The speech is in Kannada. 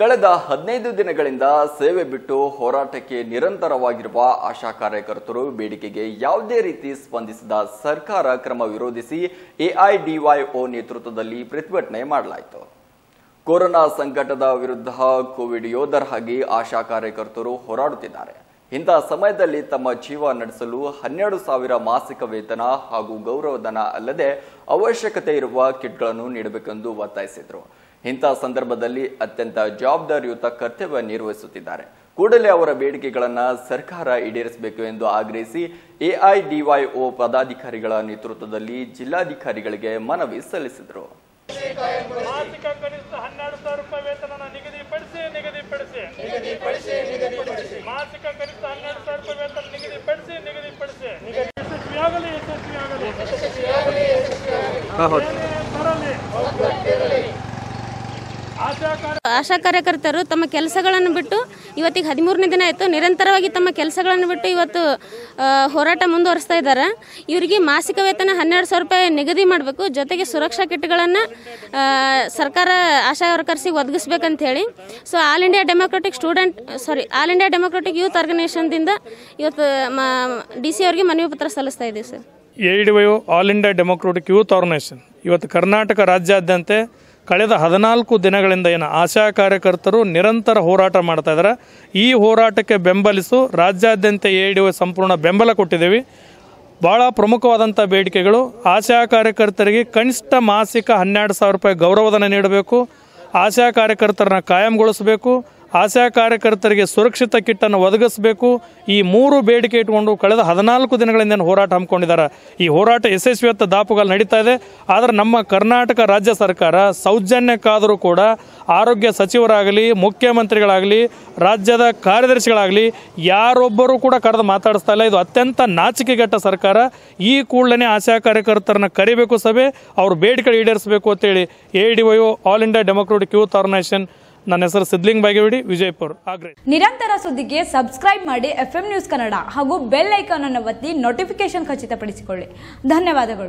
ಕಳೆದ ಹದಿನೈದು ದಿನಗಳಿಂದ ಸೇವೆ ಬಿಟ್ಟು ಹೋರಾಟಕ್ಕೆ ನಿರಂತರವಾಗಿರುವ ಆಶಾ ಕಾರ್ಯಕರ್ತರು ಬೇಡಿಕೆಗೆ ಯಾವುದೇ ರೀತಿ ಸ್ಪಂದಿಸಿದ ಸರ್ಕಾರ ಕ್ರಮ ವಿರೋಧಿಸಿ ಎಐಡಿವೈಒ ನೇತೃತ್ವದಲ್ಲಿ ಪ್ರತಿಭಟನೆ ಮಾಡಲಾಯಿತು. ಕೊರೋನಾ ಸಂಕಟದ ವಿರುದ್ಧ ಕೋವಿಡ್ ಯೋಧರಾಗಿ ಆಶಾ ಕಾರ್ಯಕರ್ತರು ಹೋರಾಡುತ್ತಿದ್ದಾರೆ. ಇಂತಹ ಸಮಯದಲ್ಲಿ ತಮ್ಮ ಜೀವ ನಡೆಸಲು ಹನ್ನೆರಡು ಸಾವಿರ ಮಾಸಿಕ ವೇತನ ಹಾಗೂ ಗೌರವಧನ ಅಲ್ಲದೆ ಅವಶ್ಯಕತೆ ಇರುವ ಕಿಟ್ಗಳನ್ನು ನೀಡಬೇಕೆಂದು ಒತ್ತಾಯಿಸಿದರು. ಇಂತಹ ಸಂದರ್ಭದಲ್ಲಿ ಅತ್ಯಂತ ಜವಾಬ್ದಾರಿಯುತ ಕರ್ತವ್ಯ ನಿರ್ವಹಿಸುತ್ತಿದ್ದಾರೆ. ಕೂಡಲೇ ಅವರ ಬೇಡಿಕೆಗಳನ್ನು ಸರ್ಕಾರ ಈಡೇರಿಸಬೇಕು ಎಂದು ಆಗ್ರಹಿಸಿ ಎಐಡಿವೈಒ ಪದಾಧಿಕಾರಿಗಳ ನೇತೃತ್ವದಲ್ಲಿ ಜಿಲ್ಲಾಧಿಕಾರಿಗಳಿಗೆ ಮನವಿ ಸಲ್ಲಿಸಿದರು. ಮಾಸಿಕ ಆಶಾ ಕಾರ್ಯ ಕಾರ್ಯಕರ್ತರು ತಮ್ಮ ಕೆಲಸಗಳನ್ನು ಬಿಟ್ಟು ಇವತ್ತಿಗೆ ಹದಿಮೂರನೇ ದಿನ ಆಯಿತು. ನಿರಂತರವಾಗಿ ತಮ್ಮ ಕೆಲಸಗಳನ್ನು ಬಿಟ್ಟು ಇವತ್ತು ಹೋರಾಟ ಮುಂದುವರಿಸ್ತಾ ಇದ್ದಾರೆ. ಇವರಿಗೆ ಮಾಸಿಕ ವೇತನ ಹನ್ನೆರಡು ಸಾವಿರ ರೂಪಾಯಿ ನಿಗದಿ ಮಾಡಬೇಕು. ಜೊತೆಗೆ ಸುರಕ್ಷಾ ಕಿಟ್ಗಳನ್ನು ಸರ್ಕಾರ ಆಶಾ ವರ್ಕರ್ಸಿಗೆ ಒದಗಿಸ್ಬೇಕಂತ ಹೇಳಿ so all India democratic student sorry all India democratic youth ಆರ್ಗನೈಸೇಷನ್ದಿಂದ ಇವತ್ತು ಡಿ ಸಿ ಅವರಿಗೆ ಮನವಿ ಪತ್ರ ಸಲ್ಲಿಸ್ತಾ ಇದ್ದೀವಿ sir uh all India democratic youth organisation ಇವತ್ತು ಕರ್ನಾಟಕ ರಾಜ್ಯಾದ್ಯಂತ ಕಳೆದ ಹದಿನಾಲ್ಕು ದಿನಗಳಿಂದ ಏನು ಆಶಾ ಕಾರ್ಯಕರ್ತರು ನಿರಂತರ ಹೋರಾಟ ಮಾಡ್ತಾ ಇದ್ದಾರೆ. ಈ ಹೋರಾಟಕ್ಕೆ ಬೆಂಬಲಿಸು ರಾಜ್ಯಾದ್ಯಂತ ಎ ಸಂಪೂರ್ಣ ಬೆಂಬಲ ಕೊಟ್ಟಿದ್ದೀವಿ. ಭಾಳ ಪ್ರಮುಖವಾದಂಥ ಬೇಡಿಕೆಗಳು. ಆಶಾ ಕಾರ್ಯಕರ್ತರಿಗೆ ಕನಿಷ್ಠ ಮಾಸಿಕ ಹನ್ನೆರಡು ಸಾವಿರ ರೂಪಾಯಿ ಗೌರವಧನ ನೀಡಬೇಕು. ಆಶಾ ಕಾರ್ಯಕರ್ತರನ್ನ ಕಾಯಂಗೊಳಿಸಬೇಕು. ಆಶಾ ಕಾರ್ಯಕರ್ತರಿಗೆ ಸುರಕ್ಷಿತ ಕಿಟ್ಟನ್ನು ಒದಗಿಸಬೇಕು. ಈ ಮೂರು ಬೇಡಿಕೆ ಇಟ್ಕೊಂಡು ಕಳೆದ ಹದಿನಾಲ್ಕು ದಿನಗಳಿಂದ ಹೋರಾಟ ಹಮ್ಮಿಕೊಂಡಿದ್ದಾರೆ. ಈ ಹೋರಾಟ ಯಶಸ್ವಿಯತ್ತ ದಾಪುಗಾಲು ನಡೀತಾ ಇದೆ. ಆದರೆ ನಮ್ಮ ಕರ್ನಾಟಕ ರಾಜ್ಯ ಸರ್ಕಾರ ಸೌಜನ್ಯಕ್ಕಾದರೂ ಕೂಡ ಆರೋಗ್ಯ ಸಚಿವರಾಗಲಿ, ಮುಖ್ಯಮಂತ್ರಿಗಳಾಗಲಿ, ರಾಜ್ಯದ ಕಾರ್ಯದರ್ಶಿಗಳಾಗಲಿ ಯಾರೊಬ್ಬರೂ ಕೂಡ ಕರೆದು ಮಾತಾಡಿಸ್ತಾ ಇಲ್ಲ. ಇದು ಅತ್ಯಂತ ನಾಚಿಕೆಗೆಟ್ಟ ಸರ್ಕಾರ. ಈ ಕೂಡಲೇ ಆಶಾ ಕಾರ್ಯಕರ್ತರನ್ನ ಕರಿಬೇಕು ಸಭೆ. ಅವ್ರ ಬೇಡಿಕೆ ಈಡೇರಿಸಬೇಕು ಅಂತೇಳಿ A D Y all India democratic youth organisation ನನ್ನ ಹೆಸರು ಸಿದ್ಲಿಂಗ್ ಬಾಗೇವಾಡಿ, ವಿಜಯಪುರ. ಆಗ್ರೆ ನಿರಂತರ ಸುದ್ದಿಗೆ ಸಬ್ಸ್ಕ್ರೈಬ್ ಮಾಡಿ ಎಫ್ ನ್ಯೂಸ್ ಕನ್ನಡ ಹಾಗೂ ಬೆಲ್ ಐಕಾನ್ ಅನ್ನು ಒತ್ತಿ ನೋಟಿಫಿಕೇಶನ್ ಖಚಿತಪಡಿಸಿಕೊಳ್ಳಿ. ಧನ್ಯವಾದಗಳು.